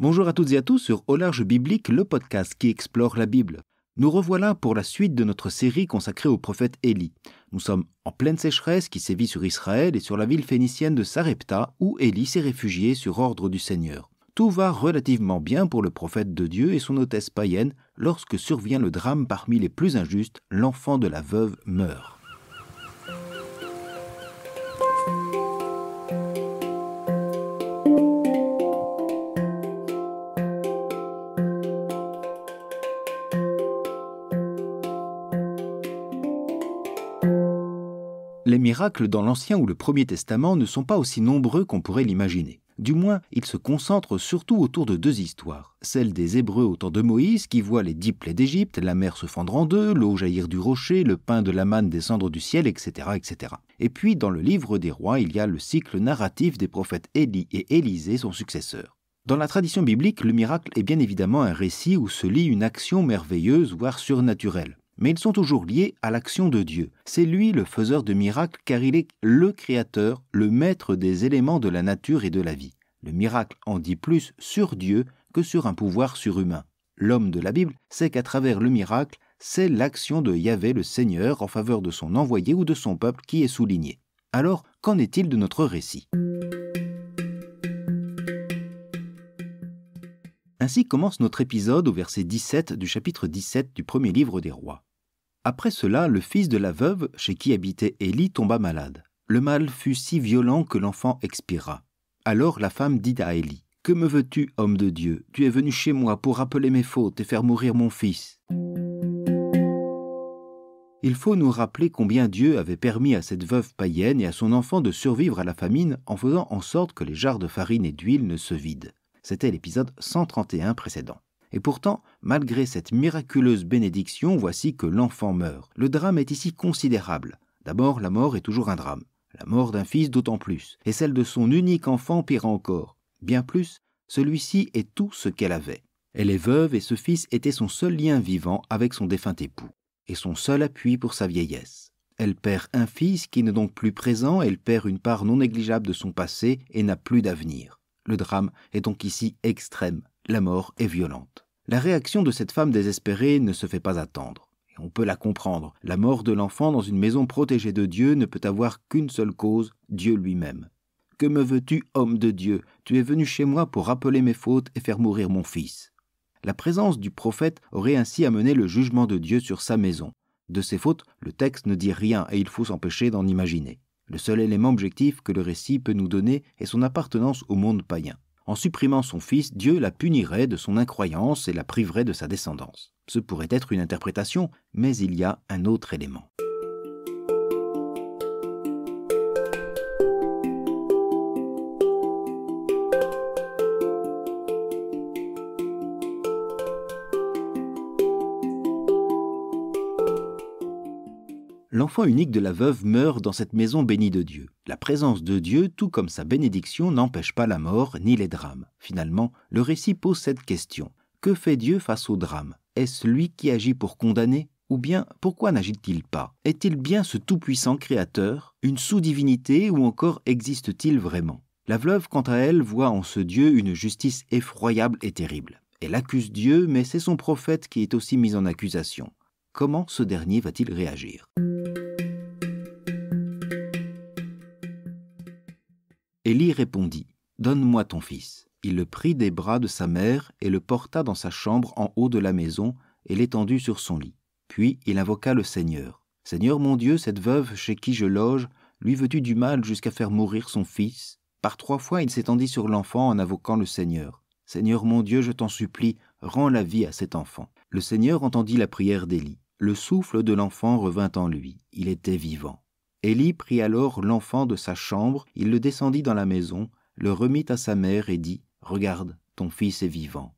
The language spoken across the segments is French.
Bonjour à toutes et à tous sur Au large biblique, le podcast qui explore la Bible. Nous revoilà pour la suite de notre série consacrée au prophète Élie. Nous sommes en pleine sécheresse qui sévit sur Israël et sur la ville phénicienne de Sarepta où Élie s'est réfugié sur ordre du Seigneur. Tout va relativement bien pour le prophète de Dieu et son hôtesse païenne lorsque survient le drame parmi les plus injustes, l'enfant de la veuve meurt. Les miracles dans l'Ancien ou le Premier Testament ne sont pas aussi nombreux qu'on pourrait l'imaginer. Du moins, ils se concentrent surtout autour de deux histoires. Celle des Hébreux au temps de Moïse, qui voient les dix plaies d'Égypte, la mer se fendre en deux, l'eau jaillir du rocher, le pain de la manne descendre du ciel, etc., etc. Et puis, dans le livre des rois, il y a le cycle narratif des prophètes Élie et Élisée, son successeur. Dans la tradition biblique, le miracle est bien évidemment un récit où se lit une action merveilleuse, voire surnaturelle mais ils sont toujours liés à l'action de Dieu. C'est lui le faiseur de miracles car il est le créateur, le maître des éléments de la nature et de la vie. Le miracle en dit plus sur Dieu que sur un pouvoir surhumain. L'homme de la Bible sait qu'à travers le miracle, c'est l'action de Yahvé le Seigneur en faveur de son envoyé ou de son peuple qui est soulignée. Alors, qu'en est-il de notre récit? Ainsi commence notre épisode au verset 17 du chapitre 17 du premier livre des rois. Après cela, le fils de la veuve, chez qui habitait Élie, tomba malade. Le mal fut si violent que l'enfant expira. Alors la femme dit à Élie Que me veux-tu, homme de Dieu? Tu es venu chez moi pour rappeler mes fautes et faire mourir mon fils. Il faut nous rappeler combien Dieu avait permis à cette veuve païenne et à son enfant de survivre à la famine en faisant en sorte que les jarres de farine et d'huile ne se vident. C'était l'épisode 131 précédent. Et pourtant, malgré cette miraculeuse bénédiction, voici que l'enfant meurt. Le drame est ici considérable. D'abord, la mort est toujours un drame. La mort d'un fils d'autant plus. Et celle de son unique enfant pire encore. Bien plus, celui-ci est tout ce qu'elle avait. Elle est veuve et ce fils était son seul lien vivant avec son défunt époux, et son seul appui pour sa vieillesse. Elle perd un fils qui n'est donc plus présent, elle perd une part non négligeable de son passé et n'a plus d'avenir. Le drame est donc ici extrême, la mort est violente. La réaction de cette femme désespérée ne se fait pas attendre. On peut la comprendre. La mort de l'enfant dans une maison protégée de Dieu ne peut avoir qu'une seule cause, Dieu lui-même. Que me veux-tu, homme de Dieu? Tu es venu chez moi pour rappeler mes fautes et faire mourir mon fils. La présence du prophète aurait ainsi amené le jugement de Dieu sur sa maison. De ses fautes, le texte ne dit rien et il faut s'empêcher d'en imaginer. Le seul élément objectif que le récit peut nous donner est son appartenance au monde païen. En supprimant son fils, Dieu la punirait de son incroyance et la priverait de sa descendance. Ce pourrait être une interprétation, mais il y a un autre élément. L'enfant unique de la veuve meurt dans cette maison bénie de Dieu. La présence de Dieu, tout comme sa bénédiction, n'empêche pas la mort ni les drames. Finalement, le récit pose cette question. Que fait Dieu face au drame? Est-ce lui qui agit pour condamner? Ou bien pourquoi n'agit-il pas? Est-il bien ce tout-puissant créateur? Une sous-divinité ou encore existe-t-il vraiment? La veuve, quant à elle, voit en ce Dieu une justice effroyable et terrible. Elle accuse Dieu, mais c'est son prophète qui est aussi mis en accusation. Comment ce dernier va-t-il réagir? Élie répondit Donne-moi ton fils. Il le prit des bras de sa mère et le porta dans sa chambre en haut de la maison et l'étendit sur son lit. Puis il invoqua le Seigneur. Seigneur mon Dieu, cette veuve chez qui je loge, lui veux-tu du mal jusqu'à faire mourir son fils? Par trois fois il s'étendit sur l'enfant en invoquant le Seigneur. Seigneur mon Dieu, je t'en supplie, rends la vie à cet enfant. Le Seigneur entendit la prière d'Élie. Le souffle de l'enfant revint en lui. Il était vivant. Élie prit alors l'enfant de sa chambre, il le descendit dans la maison, le remit à sa mère et dit Regarde, ton fils est vivant.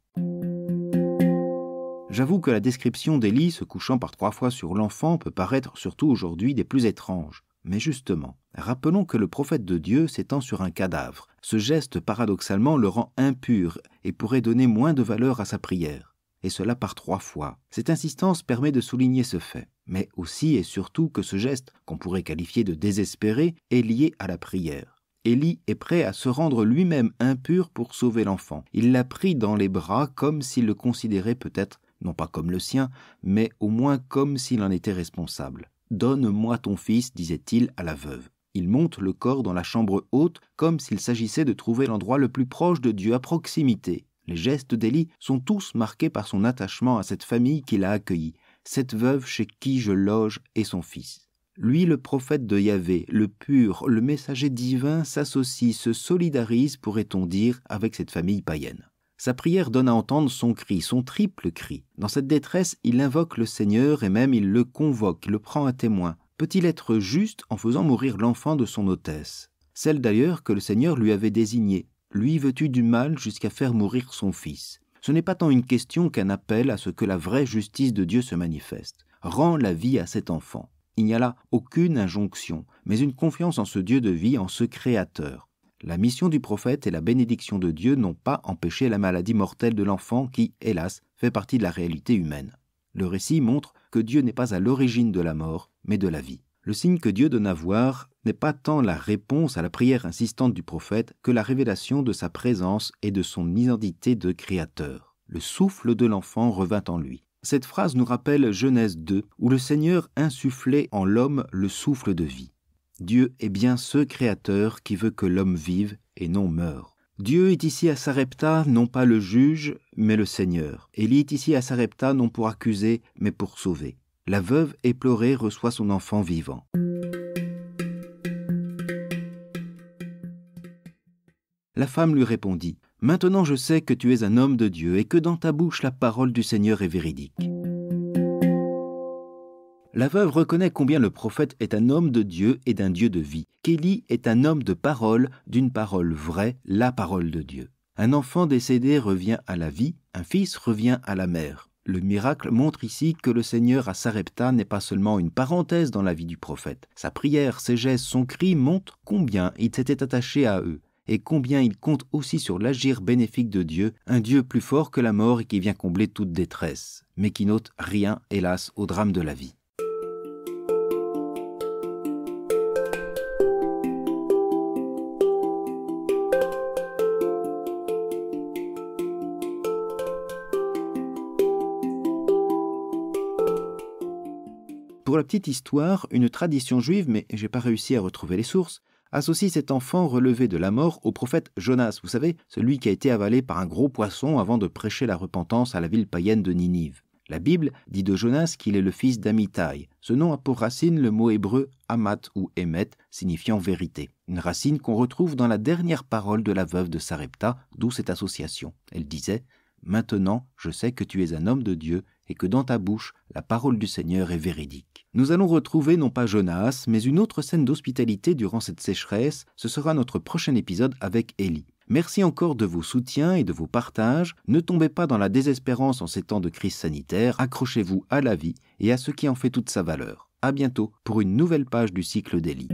J'avoue que la description d'Élie se couchant par trois fois sur l'enfant peut paraître surtout aujourd'hui des plus étranges. Mais justement, rappelons que le prophète de Dieu s'étend sur un cadavre. Ce geste paradoxalement le rend impur et pourrait donner moins de valeur à sa prière et cela par trois fois. Cette insistance permet de souligner ce fait, mais aussi et surtout que ce geste, qu'on pourrait qualifier de désespéré, est lié à la prière. Élie est prêt à se rendre lui-même impur pour sauver l'enfant. Il l'a pris dans les bras comme s'il le considérait peut-être, non pas comme le sien, mais au moins comme s'il en était responsable. Donne-moi ton fils, disait-il à la veuve. Il monte le corps dans la chambre haute comme s'il s'agissait de trouver l'endroit le plus proche de Dieu à proximité. Les gestes d'Élie sont tous marqués par son attachement à cette famille qu'il a accueillie, cette veuve chez qui je loge et son fils. Lui, le prophète de Yahvé, le pur, le messager divin, s'associe, se solidarise, pourrait-on dire, avec cette famille païenne. Sa prière donne à entendre son cri, son triple cri. Dans cette détresse, il invoque le Seigneur et même il le convoque, le prend à témoin. Peut-il être juste en faisant mourir l'enfant de son hôtesse? Celle d'ailleurs que le Seigneur lui avait désignée. Lui veux-tu du mal jusqu'à faire mourir son fils Ce n'est pas tant une question qu'un appel à ce que la vraie justice de Dieu se manifeste. Rends la vie à cet enfant. Il n'y a là aucune injonction, mais une confiance en ce Dieu de vie, en ce Créateur. La mission du prophète et la bénédiction de Dieu n'ont pas empêché la maladie mortelle de l'enfant qui, hélas, fait partie de la réalité humaine. Le récit montre que Dieu n'est pas à l'origine de la mort, mais de la vie. Le signe que Dieu donne à voir n'est pas tant la réponse à la prière insistante du prophète que la révélation de sa présence et de son identité de créateur. Le souffle de l'enfant revint en lui. Cette phrase nous rappelle Genèse 2, où le Seigneur insufflait en l'homme le souffle de vie. Dieu est bien ce Créateur qui veut que l'homme vive et non meure. Dieu est ici à Sarepta non pas le juge, mais le Seigneur. Élie est ici à Sarepta non pour accuser, mais pour sauver. La veuve éplorée reçoit son enfant vivant. La femme lui répondit, Maintenant je sais que tu es un homme de Dieu et que dans ta bouche la parole du Seigneur est véridique. La veuve reconnaît combien le prophète est un homme de Dieu et d'un Dieu de vie, qu'Élie est un homme de parole, d'une parole vraie, la parole de Dieu. Un enfant décédé revient à la vie, un fils revient à la mère. Le miracle montre ici que le Seigneur à Sarepta n'est pas seulement une parenthèse dans la vie du prophète. Sa prière, ses gestes, son cri montrent combien il s'était attaché à eux et combien il compte aussi sur l'agir bénéfique de Dieu, un Dieu plus fort que la mort et qui vient combler toute détresse, mais qui n'ôte rien, hélas, au drame de la vie. Pour la petite histoire, une tradition juive, mais j'ai pas réussi à retrouver les sources, associe cet enfant relevé de la mort au prophète Jonas, vous savez, celui qui a été avalé par un gros poisson avant de prêcher la repentance à la ville païenne de Ninive. La Bible dit de Jonas qu'il est le fils d'Amitai. Ce nom a pour racine le mot hébreu amat ou emet, signifiant vérité. Une racine qu'on retrouve dans la dernière parole de la veuve de Sarepta, d'où cette association. Elle disait Maintenant, je sais que tu es un homme de Dieu et que dans ta bouche, la parole du Seigneur est véridique. Nous allons retrouver non pas Jonas, mais une autre scène d'hospitalité durant cette sécheresse. Ce sera notre prochain épisode avec Élie. Merci encore de vos soutiens et de vos partages. Ne tombez pas dans la désespérance en ces temps de crise sanitaire. Accrochez-vous à la vie et à ce qui en fait toute sa valeur. À bientôt pour une nouvelle page du cycle d'Élie.